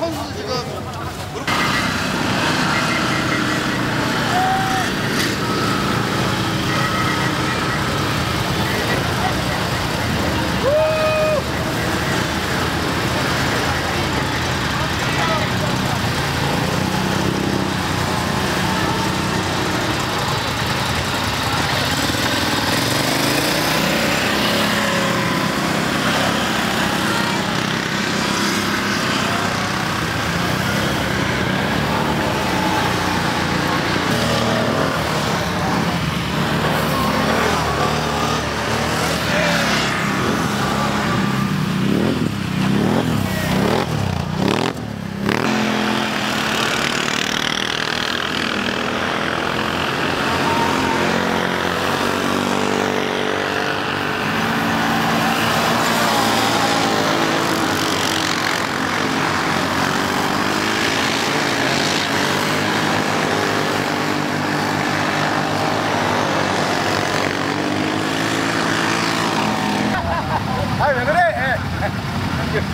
控制这个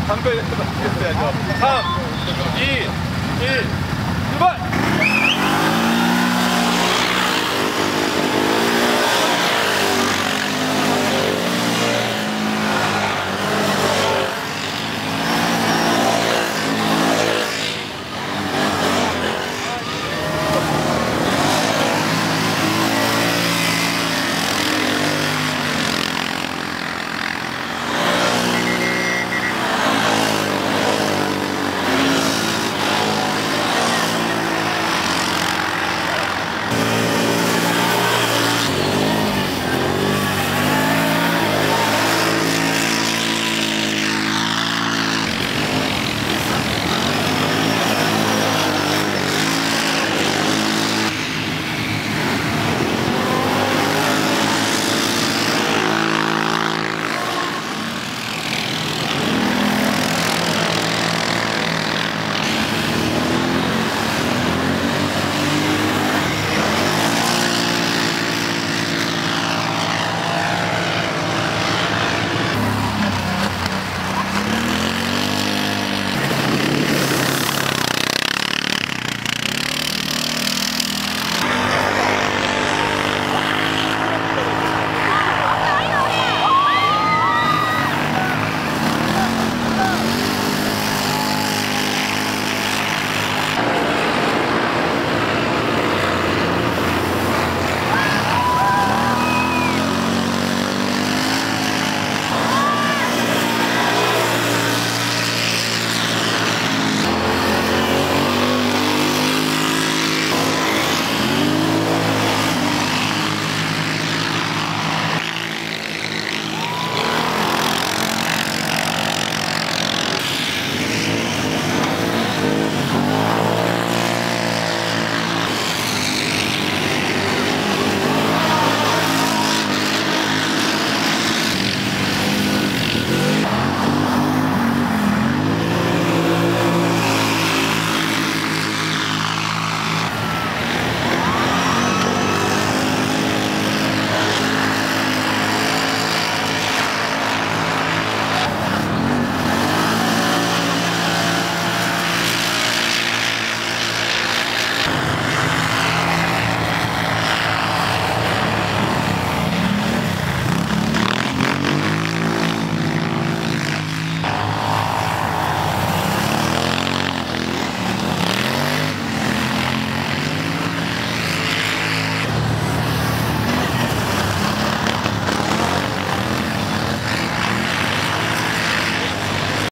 담배 담배 담배 담배 담배 담배 담배 담배 담배